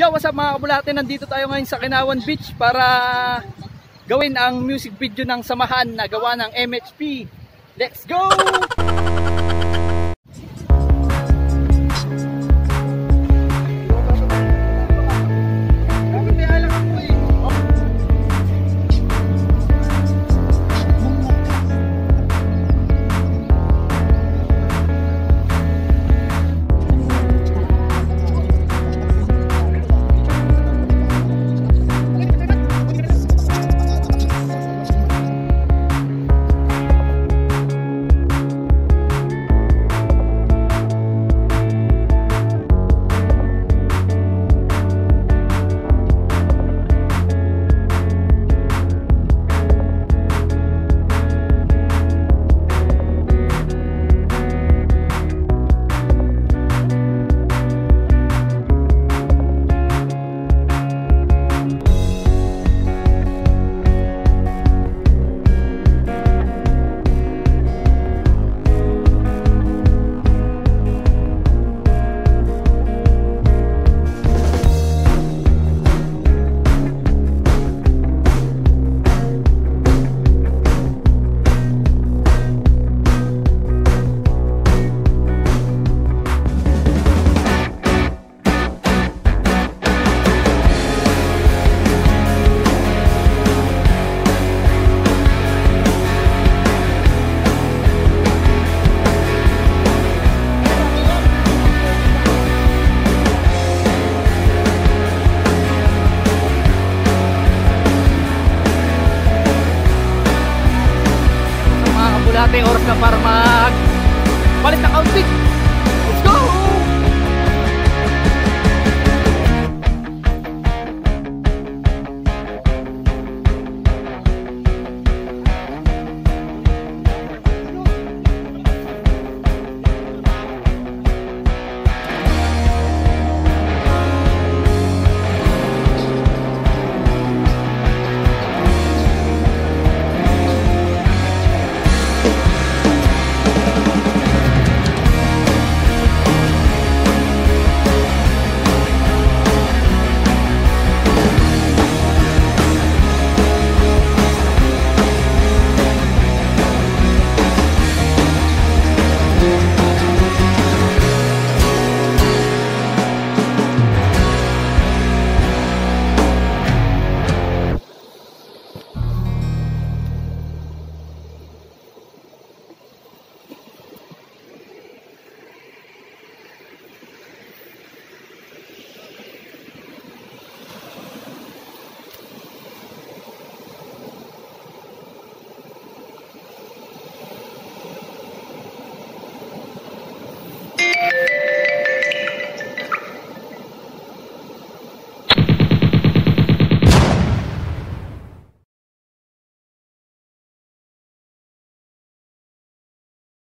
Yo, what's up mga kabulate? Nandito tayo ngayon sa Kinawan Beach para gawin ang music video ng samahan na gawa ng MHP. Let's go! Kabulate, oras na para mag.